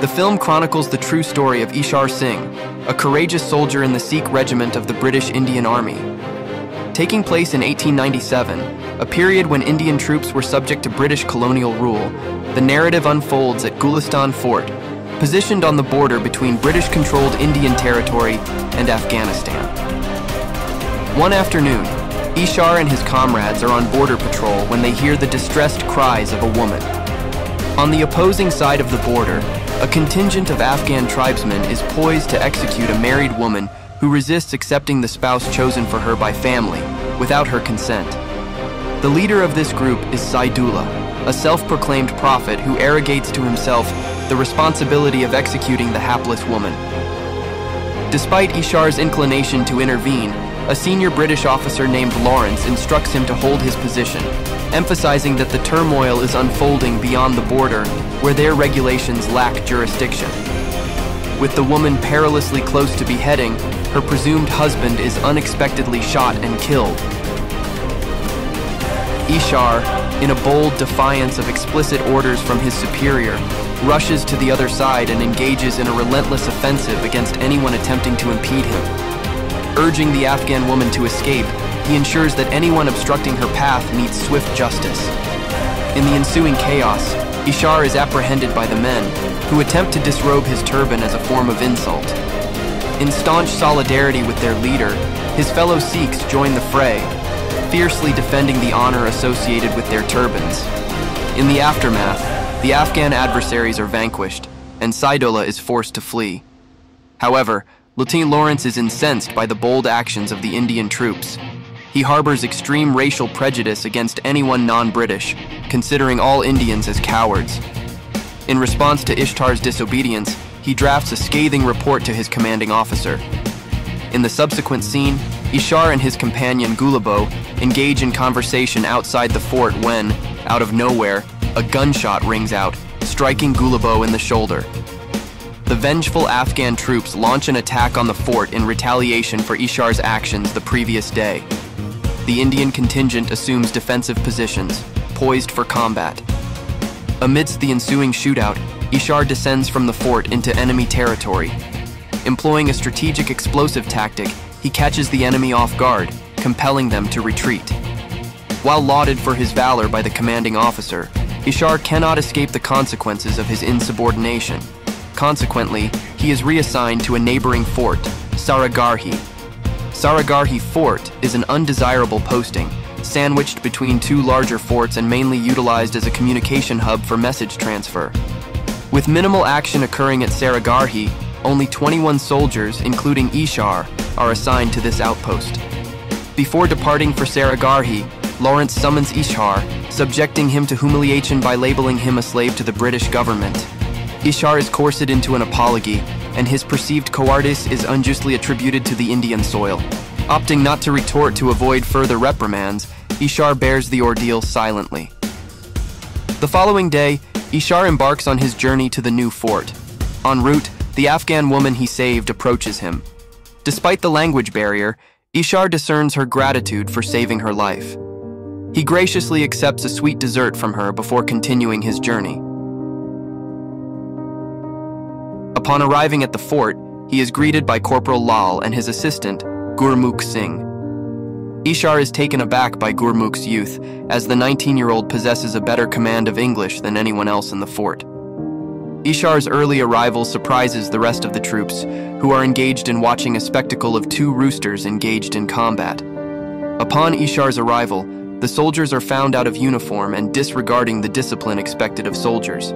The film chronicles the true story of Ishar Singh, a courageous soldier in the Sikh regiment of the British Indian Army. Taking place in 1897, a period when Indian troops were subject to British colonial rule, the narrative unfolds at Gulistan Fort, positioned on the border between British controlled Indian territory and Afghanistan. One afternoon, Ishar and his comrades are on border patrol when they hear the distressed cries of a woman. On the opposing side of the border, a contingent of Afghan tribesmen is poised to execute a married woman who resists accepting the spouse chosen for her by family without her consent. The leader of this group is Saidullah, a self-proclaimed prophet who arrogates to himself the responsibility of executing the hapless woman. Despite Ishar's inclination to intervene, a senior British officer named Lawrence instructs him to hold his position, emphasizing that the turmoil is unfolding beyond the border, where their regulations lack jurisdiction. With the woman perilously close to beheading, her presumed husband is unexpectedly shot and killed. Ishar, in a bold defiance of explicit orders from his superior, rushes to the other side and engages in a relentless offensive against anyone attempting to impede him. Urging the Afghan woman to escape, he ensures that anyone obstructing her path meets swift justice. In the ensuing chaos, Ishar is apprehended by the men, who attempt to disrobe his turban as a form of insult. In staunch solidarity with their leader, his fellow Sikhs join the fray, fiercely defending the honor associated with their turbans. In the aftermath, the Afghan adversaries are vanquished, and Saidullah is forced to flee. However, Lieutenant Lawrence is incensed by the bold actions of the Indian troops. He harbors extreme racial prejudice against anyone non-British, considering all Indians as cowards. In response to Ishar's disobedience, he drafts a scathing report to his commanding officer. In the subsequent scene, Ishar and his companion Gulabo engage in conversation outside the fort when, out of nowhere, a gunshot rings out, striking Gulabo in the shoulder. The vengeful Afghan troops launch an attack on the fort in retaliation for Ishar's actions the previous day. The Indian contingent assumes defensive positions, poised for combat. Amidst the ensuing shootout, Ishar descends from the fort into enemy territory. Employing a strategic explosive tactic, he catches the enemy off guard, compelling them to retreat. While lauded for his valor by the commanding officer, Ishar cannot escape the consequences of his insubordination. Consequently, he is reassigned to a neighboring fort, Saragarhi. Saragarhi Fort is an undesirable posting, sandwiched between two larger forts and mainly utilized as a communication hub for message transfer. With minimal action occurring at Saragarhi, only 21 soldiers, including Ishar, are assigned to this outpost. Before departing for Saragarhi, Lawrence summons Ishar, subjecting him to humiliation by labeling him a slave to the British government. Ishar is coerced into an apology, and his perceived cowardice is unjustly attributed to the Indian soil. Opting not to retort to avoid further reprimands, Ishar bears the ordeal silently. The following day, Ishar embarks on his journey to the new fort. En route, the Afghan woman he saved approaches him. Despite the language barrier, Ishar discerns her gratitude for saving her life. He graciously accepts a sweet dessert from her before continuing his journey. Upon arriving at the fort, he is greeted by Corporal Lal and his assistant, Gurmukh Singh. Ishar is taken aback by Gurmukh's youth, as the 19-year-old possesses a better command of English than anyone else in the fort. Ishar's early arrival surprises the rest of the troops, who are engaged in watching a spectacle of two roosters engaged in combat. Upon Ishar's arrival, the soldiers are found out of uniform and disregarding the discipline expected of soldiers.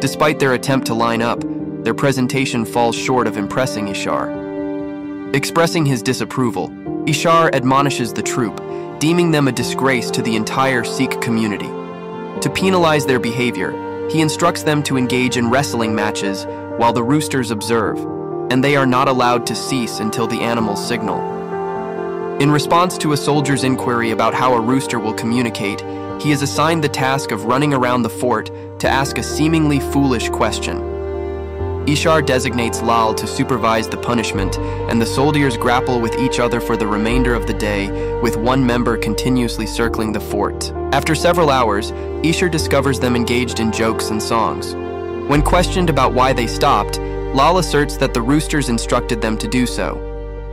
Despite their attempt to line up, their presentation falls short of impressing Ishar. Expressing his disapproval, Ishar admonishes the troop, deeming them a disgrace to the entire Sikh community. To penalize their behavior, he instructs them to engage in wrestling matches while the roosters observe, and they are not allowed to cease until the animals signal. In response to a soldier's inquiry about how a rooster will communicate, he is assigned the task of running around the fort to ask a seemingly foolish question. Ishar designates Lal to supervise the punishment, and the soldiers grapple with each other for the remainder of the day, with one member continuously circling the fort. After several hours, Ishar discovers them engaged in jokes and songs. When questioned about why they stopped, Lal asserts that the roosters instructed them to do so.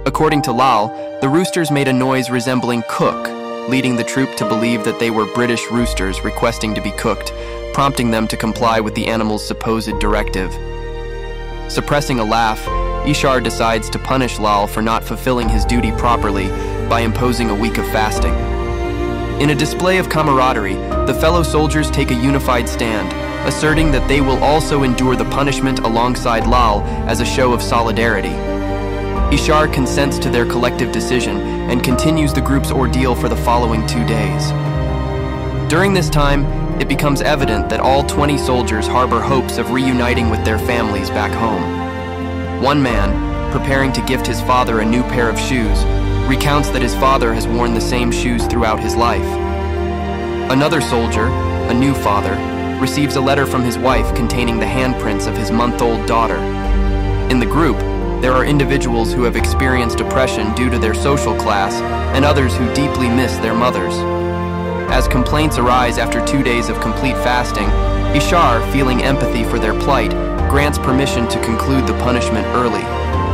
According to Lal, the roosters made a noise resembling cook, leading the troop to believe that they were British roosters requesting to be cooked, prompting them to comply with the animal's supposed directive. Suppressing a laugh, Ishar decides to punish Lal for not fulfilling his duty properly by imposing a week of fasting. In a display of camaraderie, the fellow soldiers take a unified stand, asserting that they will also endure the punishment alongside Lal as a show of solidarity. Ishar consents to their collective decision and continues the group's ordeal for the following two days. During this time, it becomes evident that all 20 soldiers harbor hopes of reuniting with their families back home. One man, preparing to gift his father a new pair of shoes, recounts that his father has worn the same shoes throughout his life. Another soldier, a new father, receives a letter from his wife containing the handprints of his month-old daughter. In the group, there are individuals who have experienced depression due to their social class and others who deeply miss their mothers. As complaints arise after two days of complete fasting, Ishar, feeling empathy for their plight, grants permission to conclude the punishment early.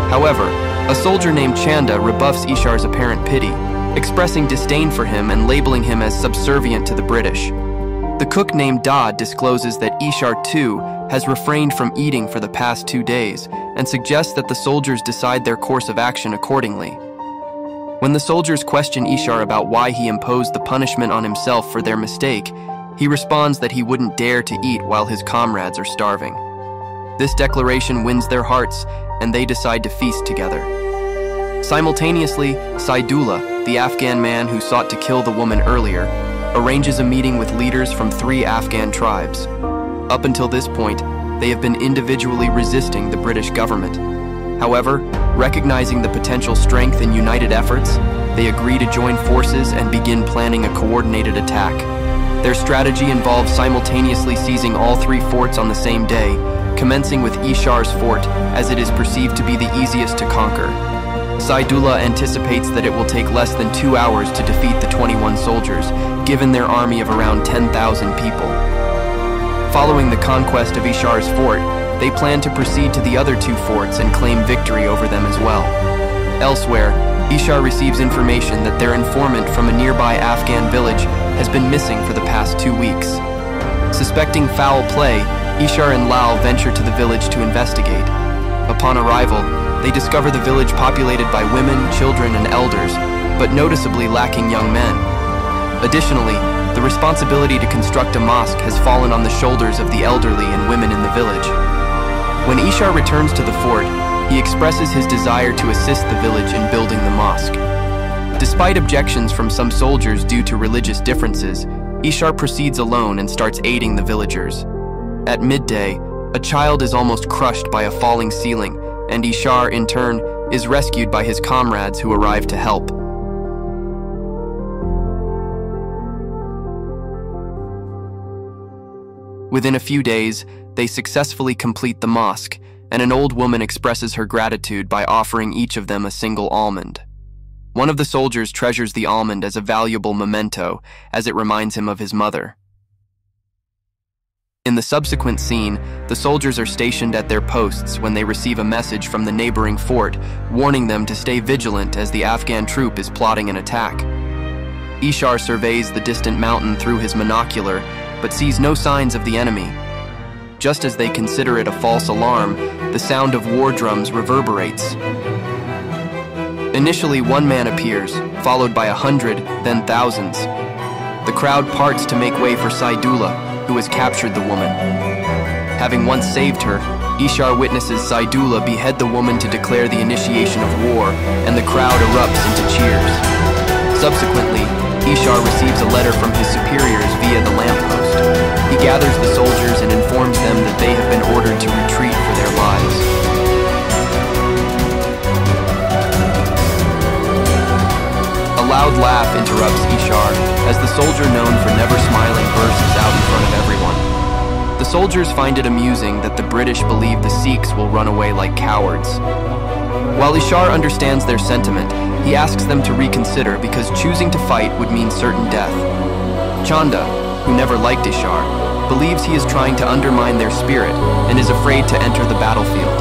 However, a soldier named Chanda rebuffs Ishar's apparent pity, expressing disdain for him and labeling him as subservient to the British. The cook named Dodd discloses that Ishar too has refrained from eating for the past two days and suggests that the soldiers decide their course of action accordingly. When the soldiers question Ishar about why he imposed the punishment on himself for their mistake, he responds that he wouldn't dare to eat while his comrades are starving. This declaration wins their hearts, and they decide to feast together. Simultaneously, Saidullah, the Afghan man who sought to kill the woman earlier, arranges a meeting with leaders from three Afghan tribes. Up until this point, they have been individually resisting the British government. However, recognizing the potential strength in united efforts, they agree to join forces and begin planning a coordinated attack. Their strategy involves simultaneously seizing all three forts on the same day, commencing with Ishar's fort, as it is perceived to be the easiest to conquer. Saidullah anticipates that it will take less than two hours to defeat the 21 soldiers, given their army of around 10,000 people. Following the conquest of Ishar's fort, they plan to proceed to the other two forts and claim victory over them as well. Elsewhere, Ishar receives information that their informant from a nearby Afghan village has been missing for the past two weeks. Suspecting foul play, Ishar and Lal venture to the village to investigate. Upon arrival, they discover the village populated by women, children, and elders, but noticeably lacking young men. Additionally, the responsibility to construct a mosque has fallen on the shoulders of the elderly and women in the. When Ishar returns to the fort, he expresses his desire to assist the village in building the mosque. Despite objections from some soldiers due to religious differences, Ishar proceeds alone and starts aiding the villagers. At midday, a child is almost crushed by a falling ceiling, and Ishar, in turn, is rescued by his comrades who arrive to help. Within a few days, they successfully complete the mosque, and an old woman expresses her gratitude by offering each of them a single almond. One of the soldiers treasures the almond as a valuable memento, as it reminds him of his mother. In the subsequent scene, the soldiers are stationed at their posts when they receive a message from the neighboring fort warning them to stay vigilant as the Afghan troop is plotting an attack. Ishar surveys the distant mountain through his monocular, but sees no signs of the enemy. Just as they consider it a false alarm, the sound of war drums reverberates. Initially, one man appears, followed by a hundred, then thousands. The crowd parts to make way for Saidullah, who has captured the woman. Having once saved her, Ishar witnesses Saidullah behead the woman to declare the initiation of war, and the crowd erupts into cheers. Subsequently, Ishar receives a letter from his superiors via the lamppost. He gathers the soldiers and informs them that they have been ordered to retreat for their lives. A loud laugh interrupts Ishar as the soldier known for never smiling bursts out in front of everyone. The soldiers find it amusing that the British believe the Sikhs will run away like cowards. While Ishar understands their sentiment, he asks them to reconsider because choosing to fight would mean certain death. Chanda, who never liked Ishar, believes he is trying to undermine their spirit and is afraid to enter the battlefield.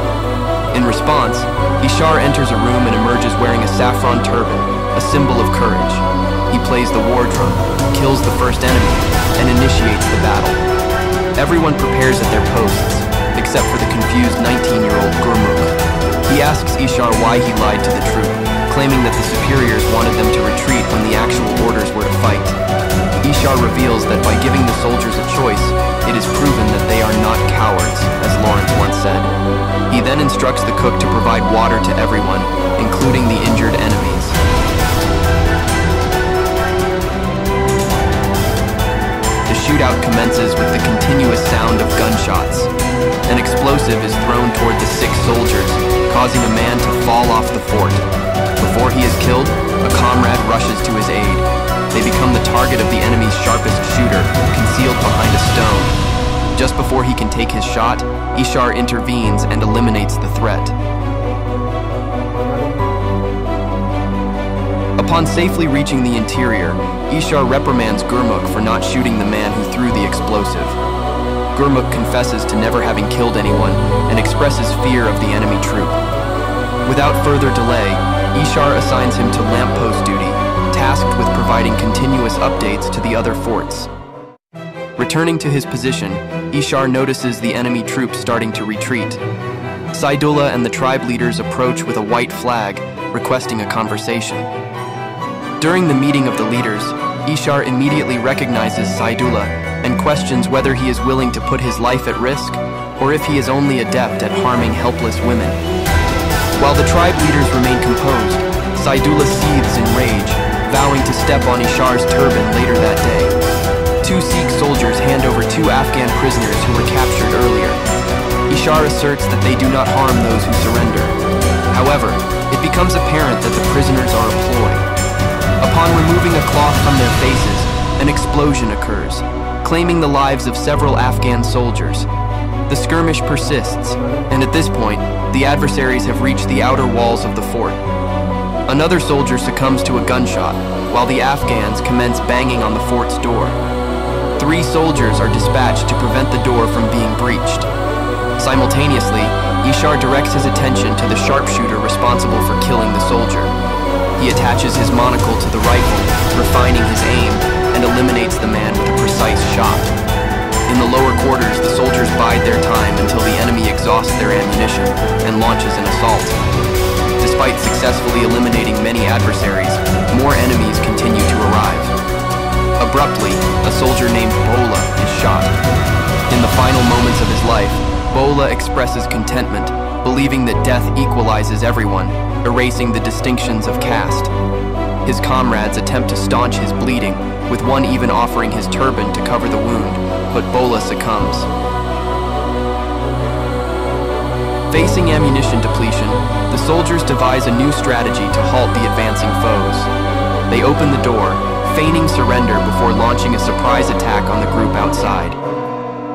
In response, Ishar enters a room and emerges wearing a saffron turban, a symbol of courage. He plays the war drum, kills the first enemy, and initiates the battle. Everyone prepares at their posts, except for the confused 19-year-old Gurmukh. He asks Ishar why he lied to the troop, claiming that the superiors wanted them to retreat when the actual orders were to fight. Ishar reveals that by giving the soldiers a choice, it is proven that they are not cowards, as Lawrence once said. He then instructs the cook to provide water to everyone, including the injured enemies. The shootout commences with the continuous sound of gunshots. An explosive is thrown toward the six soldiers, causing a man to fall off the fort. Before he is killed, a comrade rushes to his aid, they become the target of the enemy's sharpest shooter, concealed behind a stone. Just before he can take his shot, Ishar intervenes and eliminates the threat. Upon safely reaching the interior, Ishar reprimands Gurmukh for not shooting the man who threw the explosive. Gurmukh confesses to never having killed anyone and expresses fear of the enemy troop. Without further delay, Ishar assigns him to lamppost duty tasked with providing continuous updates to the other forts. Returning to his position, Ishar notices the enemy troops starting to retreat. Saidullah and the tribe leaders approach with a white flag, requesting a conversation. During the meeting of the leaders, Ishar immediately recognizes Saidullah and questions whether he is willing to put his life at risk or if he is only adept at harming helpless women. While the tribe leaders remain composed, Saidullah seethes in rage vowing to step on Ishar's turban later that day. Two Sikh soldiers hand over two Afghan prisoners who were captured earlier. Ishar asserts that they do not harm those who surrender. However, it becomes apparent that the prisoners are a ploy. Upon removing a cloth from their faces, an explosion occurs, claiming the lives of several Afghan soldiers. The skirmish persists, and at this point, the adversaries have reached the outer walls of the fort. Another soldier succumbs to a gunshot, while the Afghans commence banging on the fort's door. Three soldiers are dispatched to prevent the door from being breached. Simultaneously, Ishar directs his attention to the sharpshooter responsible for killing the soldier. He attaches his monocle to the rifle, refining his aim, and eliminates the man with a precise shot. In the lower quarters, the soldiers bide their time until the enemy exhausts their ammunition and launches an assault. Despite successfully eliminating many adversaries, more enemies continue to arrive. Abruptly, a soldier named Bola is shot. In the final moments of his life, Bola expresses contentment, believing that death equalizes everyone, erasing the distinctions of caste. His comrades attempt to staunch his bleeding, with one even offering his turban to cover the wound, but Bola succumbs. Facing ammunition depletion, the soldiers devise a new strategy to halt the advancing foes. They open the door, feigning surrender before launching a surprise attack on the group outside.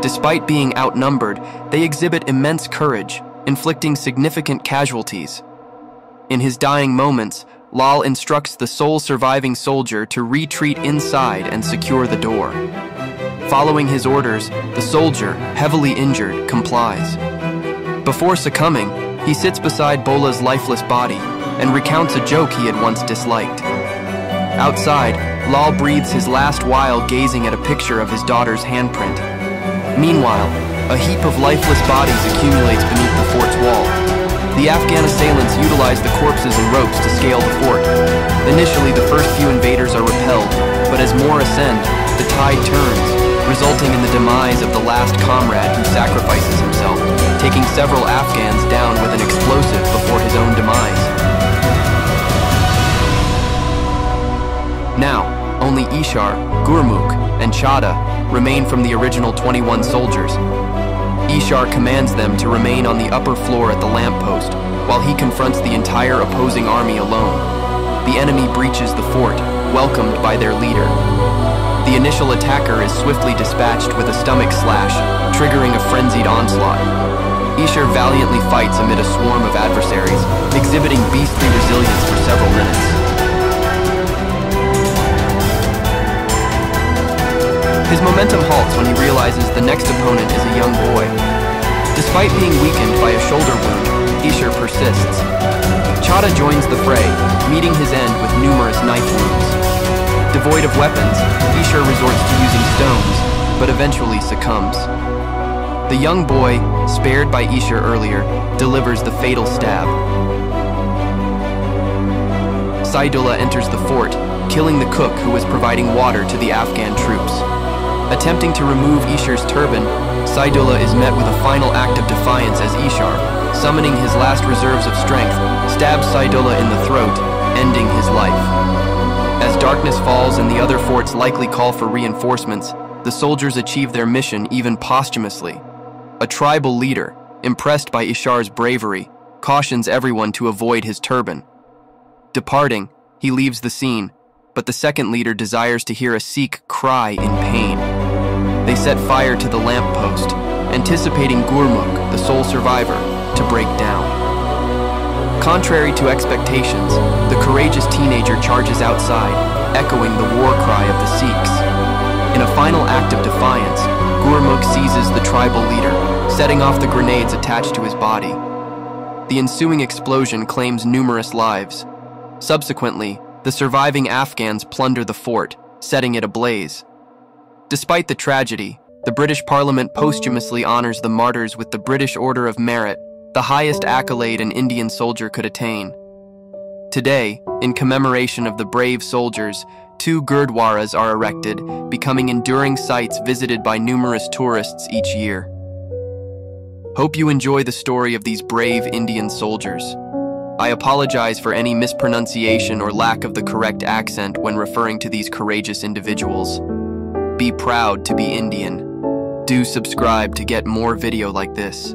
Despite being outnumbered, they exhibit immense courage, inflicting significant casualties. In his dying moments, Lal instructs the sole surviving soldier to retreat inside and secure the door. Following his orders, the soldier, heavily injured, complies. Before succumbing, he sits beside Bola's lifeless body and recounts a joke he had once disliked. Outside, Lal breathes his last while gazing at a picture of his daughter's handprint. Meanwhile, a heap of lifeless bodies accumulates beneath the fort's wall. The Afghan assailants utilize the corpses and ropes to scale the fort. Initially, the first few invaders are repelled, but as more ascend, the tide turns, resulting in the demise of the last comrade who sacrifices himself, taking several Afghans down with an explosive before his own demise. Now, only Ishar, Gurmukh, and Chada remain from the original 21 soldiers. Ishar commands them to remain on the upper floor at the lamppost, while he confronts the entire opposing army alone. The enemy breaches the fort, welcomed by their leader, the initial attacker is swiftly dispatched with a stomach slash, triggering a frenzied onslaught. Ishar valiantly fights amid a swarm of adversaries, exhibiting beastly resilience for several minutes. His momentum halts when he realizes the next opponent is a young boy. Despite being weakened by a shoulder wound, Ishar persists. Chada joins the fray, meeting his end with numerous knife wounds. Devoid of weapons, Ishar resorts to using stones, but eventually succumbs. The young boy, spared by Ishar earlier, delivers the fatal stab. Saidullah enters the fort, killing the cook who was providing water to the Afghan troops. Attempting to remove Ishar's turban, Saidullah is met with a final act of defiance as Ishar, summoning his last reserves of strength, stabs Saidullah in the throat, ending his life. As darkness falls and the other forts likely call for reinforcements, the soldiers achieve their mission even posthumously. A tribal leader, impressed by Ishar's bravery, cautions everyone to avoid his turban. Departing, he leaves the scene, but the second leader desires to hear a Sikh cry in pain. They set fire to the lamppost, anticipating Gurmukh, the sole survivor, to break down. Contrary to expectations, the courageous teenager charges outside, echoing the war cry of the Sikhs. In a final act of defiance, Gurmukh seizes the tribal leader, setting off the grenades attached to his body. The ensuing explosion claims numerous lives. Subsequently, the surviving Afghans plunder the fort, setting it ablaze. Despite the tragedy, the British Parliament posthumously honors the martyrs with the British Order of Merit, the highest accolade an Indian soldier could attain. Today, in commemoration of the brave soldiers, two gurdwaras are erected, becoming enduring sites visited by numerous tourists each year. Hope you enjoy the story of these brave Indian soldiers. I apologize for any mispronunciation or lack of the correct accent when referring to these courageous individuals. Be proud to be Indian. Do subscribe to get more video like this.